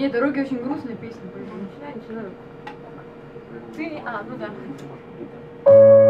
Нет, дороги очень грустная песня, поэтому. Начинаю, начинаю. Ты, а, ну да.